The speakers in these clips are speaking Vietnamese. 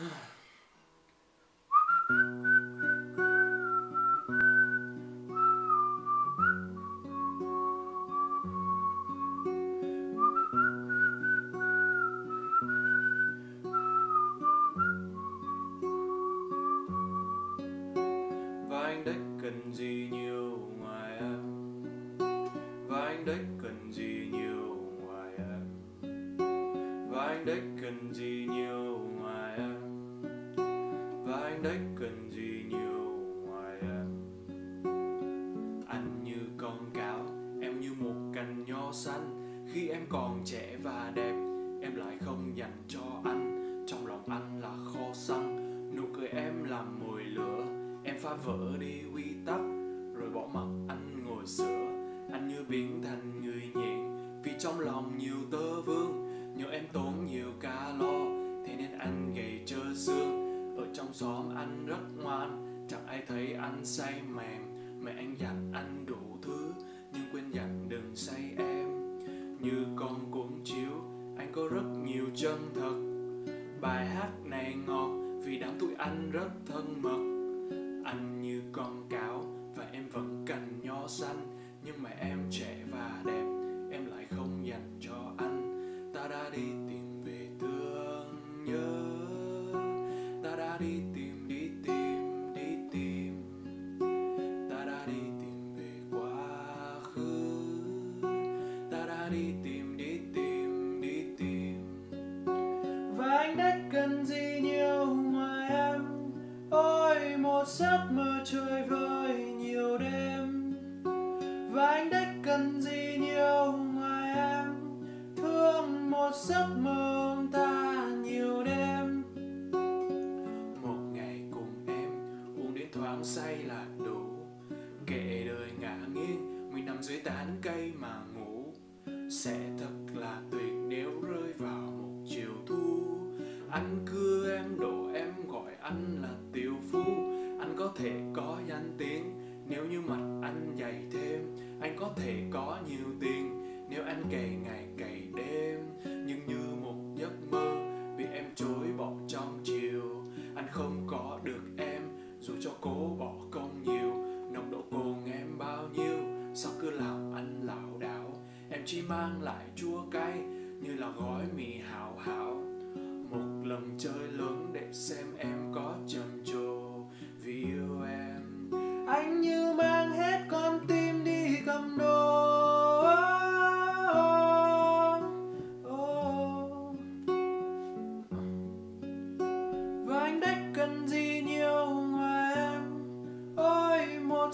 Và anh đấy cần gì nhiều ngoài em? Và anh đấy cần gì nhiều ngoài em? Và anh đấy cần gì nhiều và anh đấy cần gì nhiều ngoài em? Anh như con cáo Em như một cành nho xanh. Khi em còn trẻ và đẹp, Em lại không dành cho anh. Trong lòng anh là kho xăng, Nụ cười em làm mồi lửa. Em phá vỡ đi quy tắc, Rồi bỏ mặc anh ngồi sửa. Anh như biến thành người nhện, Vì trong lòng nhiều tơ xóm anh rất ngoan, Chẳng ai thấy anh say mềm. Mẹ anh dặn anh đủ thứ, Nhưng quên dặn đừng say em. Như con cuốn chiếu, Anh có rất nhiều chân thật. Bài hát này ngọt, Vì đám tụi anh rất thân mật. Anh như con cáo, và em vẫn cành nho xanh. Giấc mơ chơi vơi nhiều đêm. Và anh đã cần gì nhiều ngoài em? Thương một giấc mơ ông ta nhiều đêm. Một ngày cùng em uống đến thoáng say là đủ. Kệ đời ngả nghiêng mình nằm dưới tán cây mà ngủ. Sẽ thật là tuyệt nếu rơi vào một chiều thu. Anh cưa em đổ em gọi anh là tiểu thể có danh tiếng. Nếu như mặt anh dày thêm, anh có thể có nhiều tiền. Nếu anh cày ngày cày đêm, nhưng như một giấc mơ, vì em chối bỏ trong chiều. Anh không có được em, dù cho cố bỏ công nhiều. Nồng độ cồn em bao nhiêu, sao cứ làm anh lảo đảo? Em chỉ mang lại chua cay, như là gói mì hảo hảo. Một lần chơi lớn để xem em có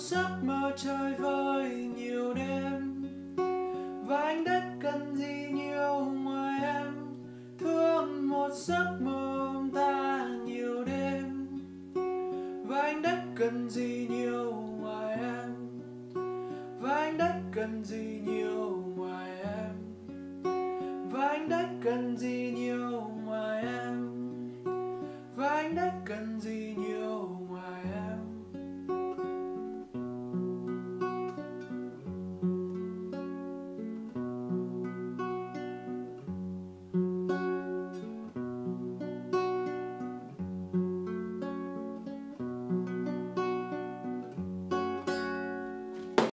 giấc mơ trời vơi nhiều đêm. Và anh đã cần gì nhiều ngoài em? Thương một giấc mơ ta nhiều đêm. Và anh đã cần gì nhiều ngoài em? Và anh đã cần gì nhiều ngoài em? Và anh đã cần gì nhiều ngoài em? Và anh đã cần gì nhiều